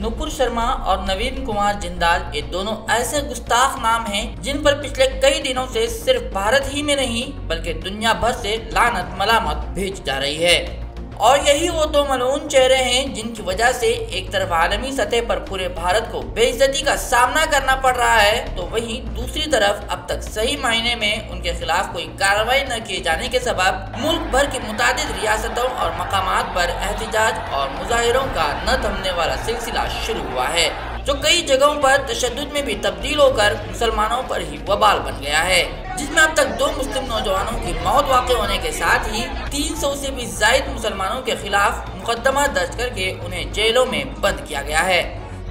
नुपुर शर्मा और नवीन कुमार जिंदाल, ये दोनों ऐसे गुस्ताख नाम हैं, जिन पर पिछले कई दिनों से सिर्फ़ भारत ही में नहीं, बल्कि दुनिया भर से लानत मलामत भेज जा रही है। और यही वो दो मनून चेहरे हैं जिनकी वजह से एक तरफ़ आलमी सतह पर पूरे भारत को बेइज्जती का सामना करना पड़ रहा है तो वहीं दूसरी तरफ़ अब तक सही मायने में उनके खिलाफ कोई कार्रवाई न किए जाने के सबब मुल्क भर की मुताद रियासतों और मकाम पर एहतजाज और मुजाहिरों का न थमने वाला सिलसिला शुरू हुआ है, जो कई जगहों पर तशद में भी तब्दील होकर मुसलमानों पर ही वबाल बन गया है। जिसमें अब तक दो मुस्लिम नौजवानों की मौत वाक़ होने के साथ ही 300 से भी जायद मुसलमानों के खिलाफ मुकदमा दर्ज करके उन्हें जेलों में बंद किया गया है,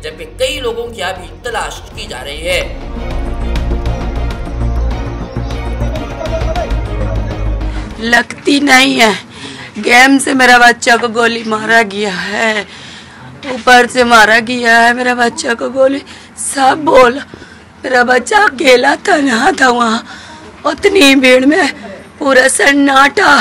जबकि कई लोगों की अभी तलाश की जा रही है। लगती नहीं है। गेम से मेरा बच्चा को गोली मारा गया है। ऊपर से मारा गया है मेरा बच्चा को गोली। सब बोल, मेरा बच्चा अकेला तनहा था वहाँ। उतनी भीड़ में पूरा सन्नाटा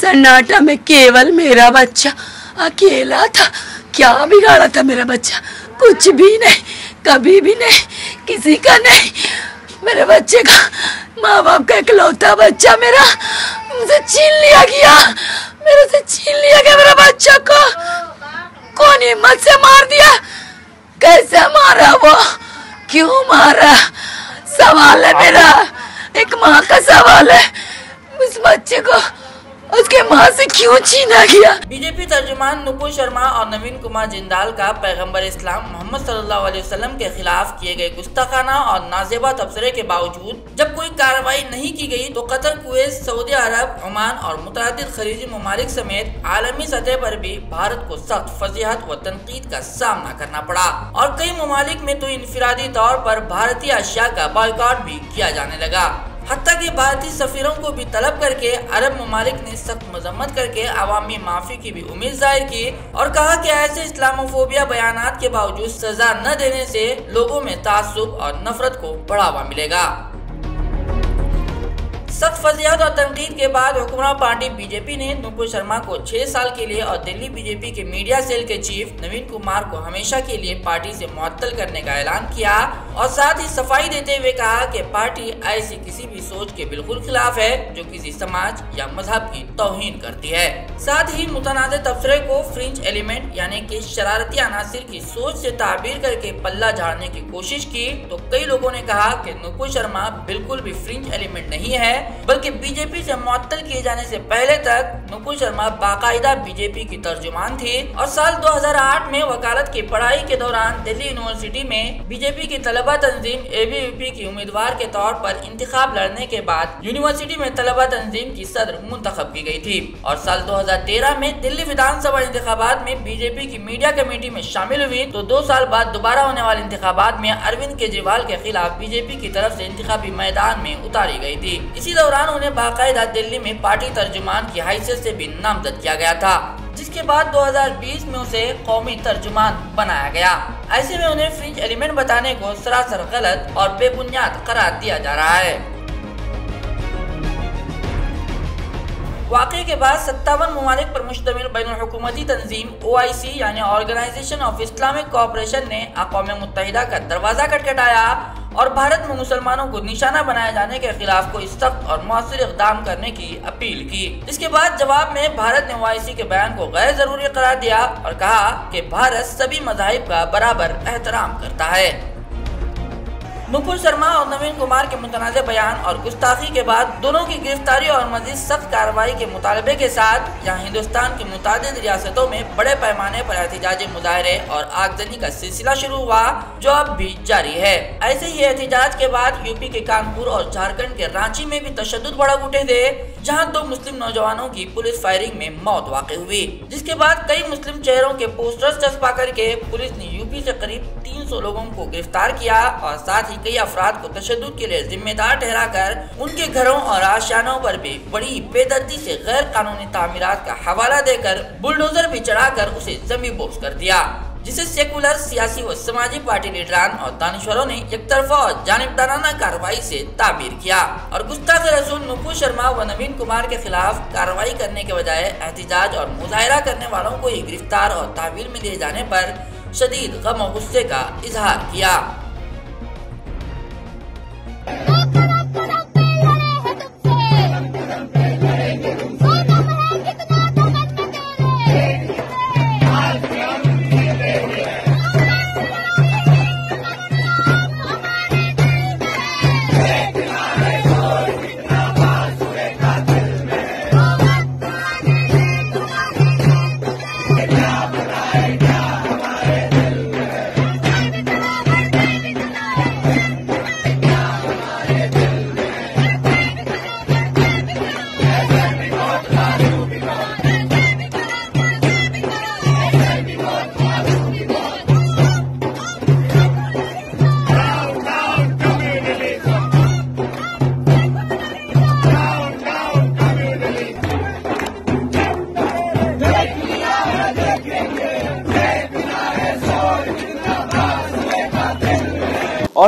सन्नाटा में केवल मेरा बच्चा। अकेला था, क्या बिगाड़ा था मेरा बच्चा? कुछ भी नहीं, कभी भी नहीं, किसी का नहीं। मेरे बच्चे का माँ बाप का इकलौता बच्चा मेरा मुझे छीन लिया गया। मेरे से छीन लिया गया मेरा बच्चा को। कौन हिम्मत से मार दिया? कैसे मारा वो? क्यों मारा? सवाल है मेरा। एक माँ का सवाल है। उस बच्चे को उसके माँ से क्यों छीना गया? बीजेपी तर्जुमान नुपुर शर्मा और नवीन कुमार जिंदाल का पैगंबर इस्लाम मोहम्मद सल्लल्लाहु अलैहि वसल्लम के खिलाफ किए गए गुस्ताखाना और नाजेबा तबसरे के बावजूद जब कोई कार्रवाई नहीं की गई तो Qatar, Kuwait, Saudi Arab, Oman और मुतद खरीजी ममालिक समेत आलमी सतह पर भी भारत को सख्त फजीहत व तनकीद का सामना करना पड़ा। और कई ममालिक में तो इनफरादी तौर पर भारतीय अशिया का बॉयकॉट भी किया जाने लगा। हती के भारतीय सफीरों को भी तलब करके अरब ममालिक ने सख्त मजम्मत करके अवामी माफ़ी की भी उम्मीद ज़ाहिर की और कहा कि ऐसे इस्लामोफोबिया बयान के बावजूद सजा न देने से लोगों में तासुब और नफरत को बढ़ावा मिलेगा। सख्त फजियात और तनकीद के बाद हुक्मरान पार्टी बीजेपी ने नुपुर शर्मा को छह साल के लिए और दिल्ली बीजेपी के मीडिया सेल के चीफ नवीन कुमार को हमेशा के लिए पार्टी से मुअत्तल करने का ऐलान किया और साथ ही सफ़ाई देते हुए कहा कि पार्टी ऐसी किसी भी सोच के बिल्कुल खिलाफ है, जो किसी समाज या मज़हब की तोहिन करती है। साथ ही मुतनाज़ तबसरे को फ्रिंज एलिमेंट यानी की शरारती अनासर की सोच ऐसी ताबीर करके पल्ला झाड़ने की कोशिश की तो कई लोगों ने कहा की नुपुर शर्मा बिल्कुल भी फ्रिंज एलिमेंट नहीं है। बल्कि बीजेपी से मुअत्तल किए जाने से पहले तक नुपुर शर्मा बाकायदा बीजेपी की तर्जुमान थी और साल 2008 में वकालत की पढ़ाई के दौरान दिल्ली यूनिवर्सिटी में बीजेपी की तलबा तंजीम एबीवीपी की उम्मीदवार के तौर पर इंतखाब लड़ने के बाद यूनिवर्सिटी में तलबा तंजीम की सदर मुंतखब की गई थी और साल 2013 में दिल्ली विधानसभा इंतबात में बीजेपी की मीडिया कमेटी में शामिल हुई तो दो साल बाद दोबारा होने वाले इंतबात में अरविंद केजरीवाल के खिलाफ बीजेपी की तरफ़ ऐसी इंतबी मैदान में उतारी गई थी। इसी दौरान उन्हें बाकायदा दिल्ली में पार्टी तर्जुमान की हैसियत से भी नामजद किया गया था, जिसके बाद 2020 में उसे कौमी तर्जुमान बनाया गया। ऐसे में उन्हें फ्रिंज एलिमेंट बताने को सरासर गलत और बेबुनियाद करार दिया जा रहा है। वाक़े के बाद सत्तावन ममालिक पर मुश्तमिल बैन हुकूमती तंजीम ओ आई सी यानी ऑर्गेनाइजेशन ऑफ़ इस्लामिक कॉपरेशन ने अकवा मुतहदा का दरवाज़ा खटखटाया और भारत में मुसलमानों को निशाना बनाए जाने के खिलाफ कोई सख्त और मौसर इकदाम करने की अपील की। इसके बाद जवाब में भारत ने ओआईसी के बयान को गैर ज़रूरी करार दिया और कहा कि भारत सभी मजाहिब का बराबर एहतराम करता है। नुपुर शर्मा और नवीन कुमार के मुतनाज़ बयान और गुस्ताखी के बाद दोनों की गिरफ्तारी और मजीद सख्त कार्रवाई के मुतालबे के साथ यहाँ हिंदुस्तान की मुताद रियासतों में बड़े पैमाने पर एहतजाजी मुजाहरे और आगजनी का सिलसिला शुरू हुआ, जो अब भी जारी है। ऐसे ही एहतजाज के बाद यूपी के कानपुर और झारखंड के रांची में भी तशद भड़क उठे थे, जहाँ दो मुस्लिम नौजवानों की पुलिस फायरिंग में मौत वाक़ हुई। जिसके बाद कई मुस्लिम चेहरों के पोस्टर्स चस्पा करके पुलिस ने यूपी ऐसी करीब तीन 300 लोगों को गिरफ़्तार किया और साथ ही कई अफराद को तशद के लिए जिम्मेदार ठहराकर उनके घरों और आशियानों पर भी बड़ी बेदर्दी से गैर कानूनी तामीरात का हवाला देकर बुलडोजर भी चढ़ाकर उसे जमी बोस कर दिया, जिसे सेकुलर सियासी व समाजी पार्टी लीडरान और दानश्वरों ने एक तरफा और जानबदाराना कार्रवाई से ताबीर किया और गुस्ताख रसूल नुपू शर्मा व नवीन कुमार के खिलाफ कार्रवाई करने के बजाय एहतजाज और मुजाहरा करने वालों को ही गिरफ़्तार और तहवील में लिए जाने पर शदीद गम गुस्से का इजहार किया।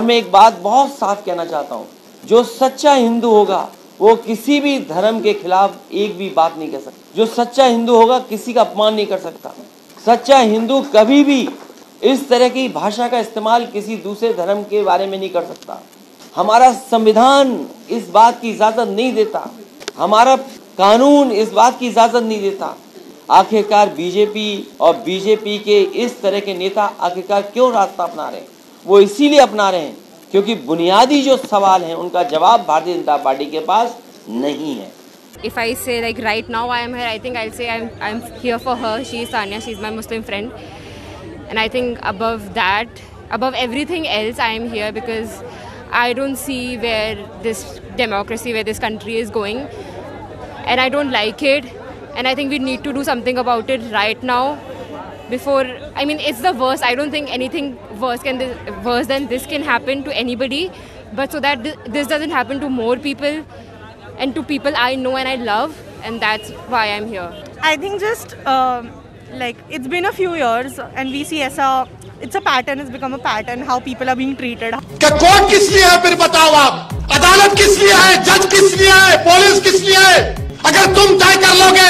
और मैं एक बात बहुत साफ़ कहना चाहता हूँ, जो सच्चा हिंदू होगा, वो किसी भी धर्म के खिलाफ एक भी बात नहीं कर सकता। जो सच्चा हिंदू होगा, किसी का अपमान नहीं कर सकता। सच्चा हिंदू कभी भी इस तरह की भाषा का इस्तेमाल किसी दूसरे धर्म के बारे में नहीं कर सकता। हमारा संविधान इस बात की इजाज़त नहीं देता। हमारा कानून इस बात की इजाज़त नहीं देता। आखिरकार बीजेपी और बीजेपी के इस तरह के नेता आखिरकार क्यों रास्ता अपना रहे हैं? वो इसीलिए अपना रहे हैं क्योंकि बुनियादी जो सवाल हैं उनका जवाब भारतीय जनता पार्टी के पास नहीं है If I say like right now I am here, I think I'll say I'm I'm here for her. She is Tanya. She's my Muslim friend, and I think above that, above everything else, I am here because I don't see where this democracy, where this country is going, and I don't like it. And I think we need to do something about it right now before i mean it's the worst i don't think anything worse can this, worse than this can happen to anybody but so that th- this doesn't happen to more people and to people i know and i love and that's why i'm here I think just um, like it's been a few years and we see as a it's a pattern it's become a pattern how people are being treated कि court किस लिए है फिर बताओ आप अदालत किस लिए है जज किस लिए है पुलिस किस लिए है अगर तुम तय कर लोगे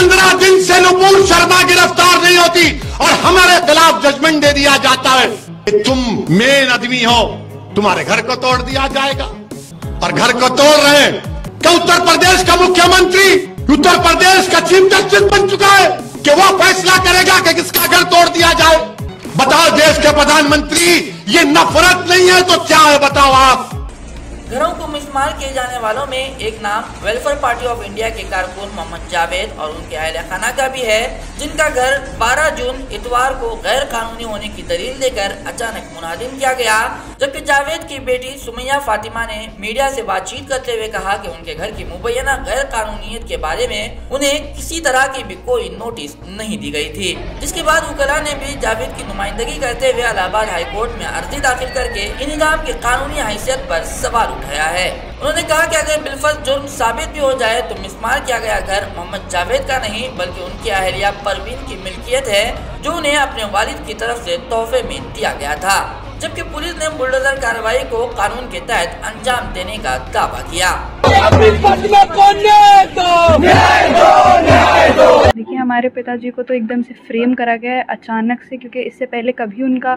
पंद्रह दिन से नुपुर शर्मा गिरफ़्तार नहीं होती और हमारे खिलाफ जजमेंट दे दिया जाता है तुम मेन आदमी हो। तुम्हारे घर को तोड़ दिया जाएगा। और घर को तोड़ रहे हैं। कि उत्तर प्रदेश का मुख्यमंत्री, उत्तर प्रदेश का चीफ जस्टिस बन चुका है कि वो फैसला करेगा कि किसका घर तोड़ दिया जाए? बताओ देश के प्रधानमंत्री, ये नफरत नहीं है तो क्या है बताओ आप? घरों को मिसमाल किए जाने वालों में एक नाम वेलफेयर पार्टी ऑफ़ इंडिया के कारकुन मोहम्मद जावेद और उनके अहल खाना का भी है, जिनका घर 12 जून इतवार को गैर कानूनी होने की दलील देकर अचानक मुनादिम किया गया। जबकि जावेद की बेटी सुमैया फातिमा ने मीडिया से बातचीत करते हुए कहा कि उनके घर की मुबैना गैर कानूनीत के बारे में उन्हें किसी तरह की भी कोई नोटिस नहीं दी गई थी। जिसके बाद वकला ने भी जावेद की नुमाइंदगी करते हुए इलाहाबाद हाईकोर्ट में अर्जी दाखिल करके इन निज़ाम की कानूनी हैसियत पर सवाल उठाया है। उन्होंने कहा कि अगर बिलफल जुर्म साबित भी हो जाए तो मिसमार किया गया घर मोहम्मद जावेद का नहीं, बल्कि उनकी अहलिया परवीन की मिल्कियत है, जो उन्हें अपने वालिद की तरफ़ से तोहफे में दिया गया था। जबकि पुलिस ने बुलडोजर कार्रवाई को कानून के तहत अंजाम देने का दावा किया। हमारे पिताजी को तो एकदम से फ्रेम करा गया है अचानक से, क्योंकि इससे पहले कभी उनका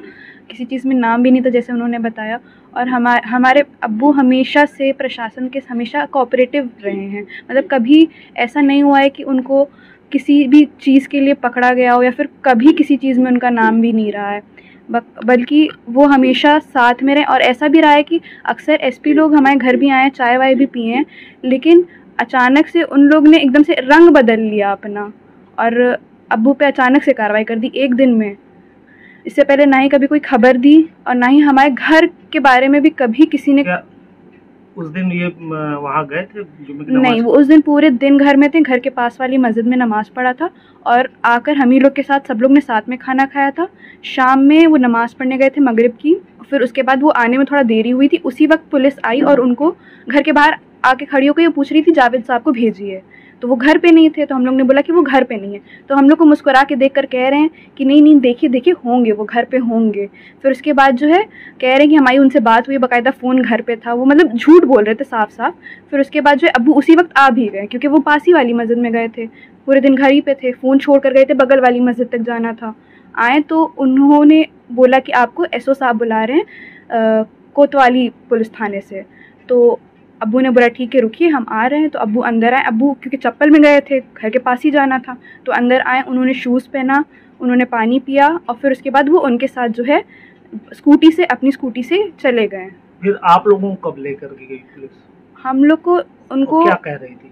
किसी चीज़ में नाम भी नहीं था जैसे उन्होंने बताया। और हमा, हमारे अब्बू हमेशा से प्रशासन के, हमेशा कोऑपरेटिव रहे हैं। मतलब कभी ऐसा नहीं हुआ है कि उनको किसी भी चीज़ के लिए पकड़ा गया हो या फिर कभी किसी चीज़ में उनका नाम भी नहीं रहा है। बल्कि वो हमेशा साथ में रहे, और ऐसा भी रहा है कि अक्सर एसपी लोग हमारे घर भी आए चाय वाय भी पिए लेकिन अचानक से उन लोग ने एकदम से रंग बदल लिया अपना। और अबू पे अचानक से कार्रवाई कर दी एक दिन में। इससे पहले ना ही कभी कोई खबर दी और ना ही हमारे घर के बारे में भी कभी किसी ने उस दिन ये वहाँ गए थे? नहीं वो उस दिन पूरे दिन घर में थे घर के पास वाली मस्जिद में नमाज़ पढ़ा था और आकर हम ही लोग के साथ सब लोग ने साथ में खाना खाया था। शाम में वो नमाज़ पढ़ने गए थे मगरिब की फिर उसके बाद वो आने में थोड़ा देरी हुई थी। उसी वक्त पुलिस आई और उनको घर के बाहर आके खड़ी होकर ये पूछ रही थी जावेद साहब को भेजिए। तो वो घर पे नहीं थे तो हम लोग ने बोला कि वो घर पे नहीं है। तो हम लोग को मुस्कुरा के देख कर कह रहे हैं कि नहीं नहीं, देखिए देखिए, होंगे, वो घर पे होंगे। फिर उसके बाद जो है, कह रहे हैं कि हमारी उनसे बात हुई, बाकायदा फ़ोन घर पे था, वो मतलब झूठ बोल रहे थे साफ़ साफ़ फिर उसके बाद जो है, अबू उसी वक्त आ भी गए, क्योंकि वो पास ही वाली मस्जिद में गए थे, पूरे दिन घर ही पे थे, फ़ोन छोड़ कर गए थे, बगल वाली मस्जिद तक जाना था। आए तो उन्होंने बोला कि आपको एसओ साहब बुला रहे हैं कोतवाली पुलिस थाने से। तो अबू ने बोला ठीक है रुकिए हम आ रहे हैं। तो अबू अंदर आए। अबू क्योंकि चप्पल में गए थे घर के पास ही जाना था। तो अंदर आए उन्होंने शूज़ पहना उन्होंने पानी पिया और फिर उसके बाद वो उनके साथ जो है स्कूटी से अपनी स्कूटी से चले गए। फिर आप लोगों को कब लेकर गई पुलिस? हम लोग को उनको क्या कह रही थी?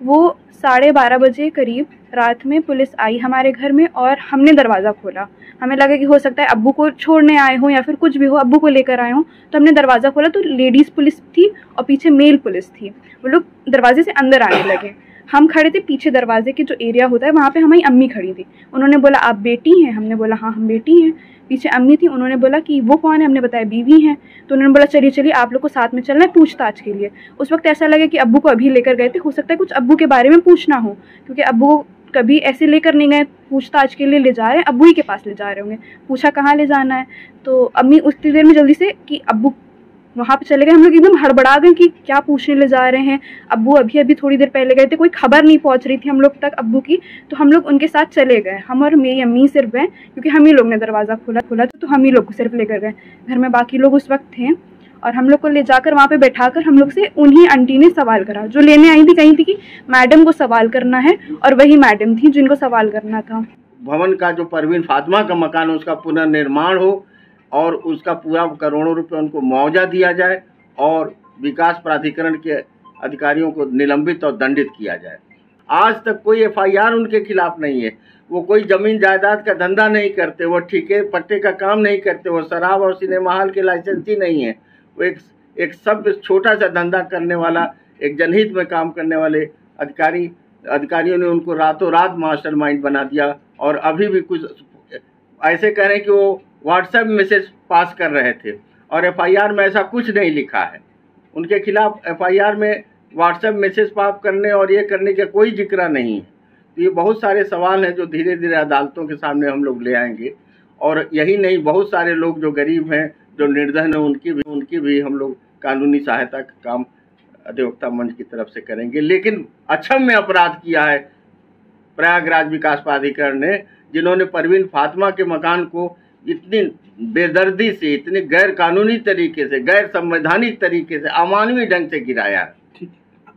वो साढ़े बारह बजे करीब रात में पुलिस आई हमारे घर में और हमने दरवाज़ा खोला। हमें लगा कि हो सकता है अब्बू को छोड़ने आए हों या फिर कुछ भी हो, अब्बू को लेकर आए हों। तो हमने दरवाज़ा खोला तो लेडीज़ पुलिस थी और पीछे मेल पुलिस थी। वो लोग दरवाजे से अंदर आने लगे। हम खड़े थे पीछे दरवाजे के जो एरिया होता है, वहाँ पे हमारी अम्मी खड़ी थी। उन्होंने बोला, आप बेटी हैं? हमने बोला हाँ हम बेटी हैं। पीछे अम्मी थी, उन्होंने बोला कि, वो कौन है? हमने बताया, बीवी हैं। तो उन्होंने बोला, चलिए चलिए, आप लोग को साथ में चलना है पूछताछ के लिए। उस वक्त ऐसा लगा कि अब्बू को अभी लेकर गए थे। हो सकता है कुछ अब्बू के बारे में पूछना हो, क्योंकि अब्बू कभी ऐसे लेकर नहीं गए, पूछताछ के लिए ले जा रहे हैं अबू ही के पास ले जा रहे होंगे। पूछा कहाँ ले जाना है? तो अम्मी उतनी देर में जल्दी से कि अब्बू वहाँ पे चले गए, हम लोग एकदम हड़बड़ा गए कि क्या पूछने ले जा रहे हैं। अब्बू अभी अभी थोड़ी देर पहले गए थे, कोई खबर नहीं पहुँच रही थी हम लोग तक अब्बू की। तो हम लोग उनके साथ चले गए। हम और मेरी अम्मी सिर्फ़ गए, क्योंकि हम ही लोग ने दरवाज़ा खोला खोला तो हम ही लोग को सिर्फ़ लेकर गए। घर में बाकी लोग उस वक्त थे। और हम लोग को ले जाकर वहाँ पे बैठाकर हम लोग से उन्हीं आंटी ने सवाल करा। जो लेने आई थी, कहीं थी कि मैडम को सवाल करना है और वही मैडम थी जिनको सवाल करना था। भवन का जो परवीन फातिमा का मकान है, उसका पुनर्निर्माण हो और उसका पूरा करोड़ों रुपये उनको मुआवजा दिया जाए और विकास प्राधिकरण के अधिकारियों को निलंबित और दंडित किया जाए। आज तक कोई एफआईआर उनके खिलाफ नहीं है। वो कोई ज़मीन जायदाद का धंधा नहीं करते, वो ठीके पट्टे का काम नहीं करते, वो शराब और सिनेमा हॉल के लाइसेंसी नहीं है। एक एक सब छोटा सा धंधा करने वाला, एक जनहित में काम करने वाले अधिकारी, अधिकारियों ने उनको रातों रात मास्टर माइंड बना दिया और अभी भी कुछ, ऐसे कह रहे हैं कि वो व्हाट्सएप मैसेज पास कर रहे थे और एफआईआर में ऐसा कुछ नहीं लिखा है। उनके खिलाफ एफआईआर में व्हाट्सएप मैसेज पास करने और ये करने का कोई ज़िक्र नहीं है। तो ये बहुत सारे सवाल हैं जो धीरे धीरे अदालतों के सामने हम लोग ले आएँगे और यही नहीं, बहुत सारे लोग जो गरीब हैं जो निर्धन है उनकी भी उनकी भी हम लोग कानूनी सहायता का काम अधिवक्ता मंच की तरफ़ से करेंगे। लेकिन अक्षम में अपराध किया है प्रयागराज विकास प्राधिकरण ने जिन्होंने परवीन फातिमा के मकान को इतनी बेदर्दी से इतने गैर कानूनी तरीके से गैर संवैधानिक तरीके से अमानवीय ढंग से गिराया।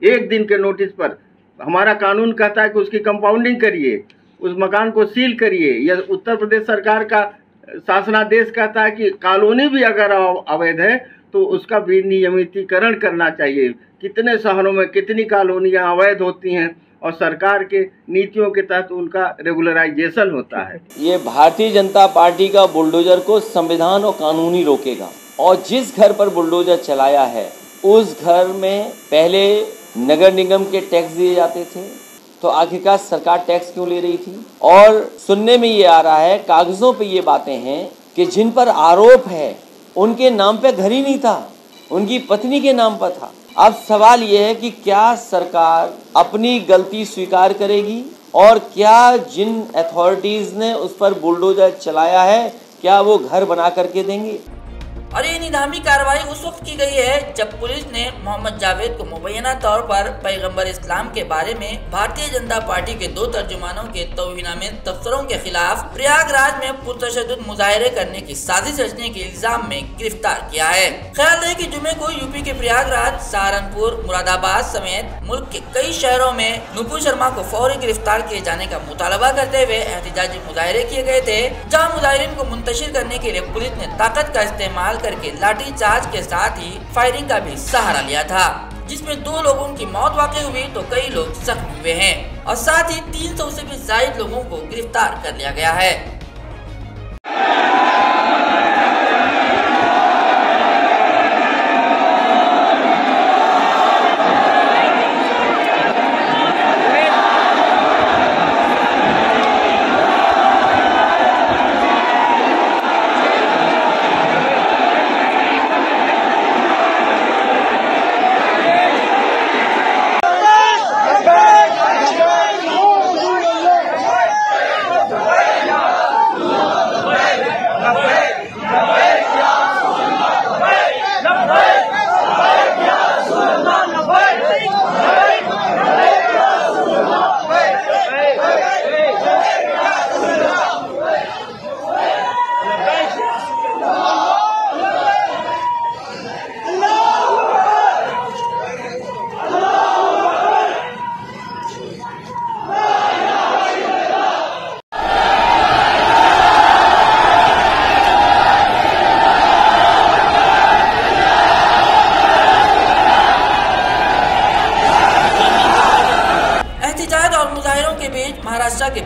एक दिन के नोटिस पर हमारा कानून कहता है कि उसकी कंपाउंडिंग करिए उस मकान को सील करिए या उत्तर प्रदेश सरकार का शासनादेश कहता है कि कॉलोनी भी अगर अवैध है तो उसका भी नियमितीकरण करना चाहिए। कितने शहरों में कितनी कॉलोनियाँ अवैध होती हैं और सरकार के नीतियों के तहत उनका रेगुलराइजेशन होता है। ये भारतीय जनता पार्टी का बुलडोजर को संविधान और कानूनी रोकेगा। और जिस घर पर बुलडोजर चलाया है, उस घर में पहले नगर निगम के टैक्स दिए जाते थे तो आखिरकार सरकार टैक्स क्यों ले रही थी? और सुनने में ये आ रहा है, कागजों पे ये बातें हैं कि जिन पर आरोप है, उनके नाम पे घर ही नहीं था, उनकी पत्नी के नाम पर था। अब सवाल ये है कि क्या सरकार अपनी गलती स्वीकार करेगी? और क्या जिन अथॉरिटीज ने उस पर बुलडोजर चलाया है, क्या वो घर बना करके देंगे? और ये निदामी कार्रवाई उस वक्त की गई है जब पुलिस ने मोहम्मद जावेद को मुबैना तौर पर पैगंबर इस्लाम के बारे में भारतीय जनता पार्टी के दो तर्जुमानों के तोहिना में तबसरों के खिलाफ प्रयागराज में पुरतशद मुजाहरे करने की साजिश रचने के इल्ज़ाम में गिरफ़्तार किया है। ख्याल है की जुमे को यूपी के प्रयागराज, सहारनपुर, मुरादाबाद समेत मुल्क के कई शहरों में नुपुर शर्मा को फौरी गिरफ़्तार किए जाने का मुतालबा करते हुए एहतजाजी मुजाहरे किए गए थे, जहाँ मुजाहरीन को मुंतशिर करने के लिए पुलिस ने ताकत का इस्तेमाल इस्तेमाल करके लाठी चार्ज के साथ ही फायरिंग का भी सहारा लिया था, जिसमें दो लोगों की मौत वाकई हुई तो कई लोग जख्मी हुए हैं और साथ ही 300 से भी ज़्यादा लोगों को गिरफ़्तार कर लिया गया है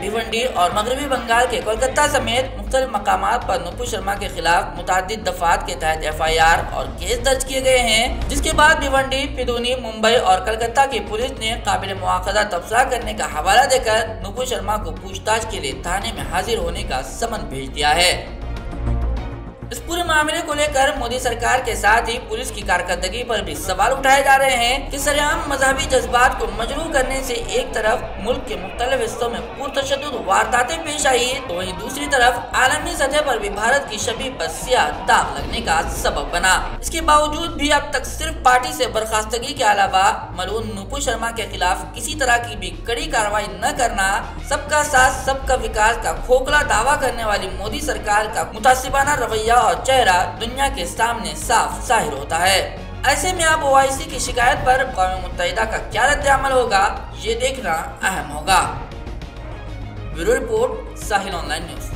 भिवंडी और मगरबी बंगाल के कोलकाता समेत मुख्तल मकाम पर नुपुर शर्मा के खिलाफ मुतद दफात के तहत एफ़ आई आर और केस दर्ज किए गए हैं, जिसके बाद भिवंडी, पिदूनी, मुंबई और कलकत्ता की पुलिस ने काबिल मुआखदा तबसरा करने का हवाला देकर नुपुर शर्मा को पूछताछ के लिए थाने में हाजिर होने का समन भेज दिया है। इस पूरे मामले को लेकर मोदी सरकार के साथ ही पुलिस की कारकर्दगी पर भी सवाल उठाए जा रहे हैं कि सरेआम मजहबी जज्बात को मजरू करने से एक तरफ़ मुल्क के मुख्तलिफ़ हिस्सों में पुरतशद वारदातें पेश आई तो वहीं दूसरी तरफ़ आलमी सतह पर भी भारत की छवि पर सियाह दाग लगने का सबब बना। इसके बावजूद भी अब तक सिर्फ़ पार्टी से बर्खास्तगी के अलावा मलून नुपुर शर्मा के खिलाफ किसी तरह की भी कड़ी कार्रवाई न करना, सबका साथ, सबका विकास का खोखला दावा करने वाली मोदी सरकार का मुतासिबाना रवैया और चेहरा दुनिया के सामने साफ़ ज़ाहिर होता है। ऐसे में अब ओआईसी की शिकायत पर कौम मुतहदा का क्या रद्द अमल होगा, ये देखना अहम होगा। Bureau report, Sahil online news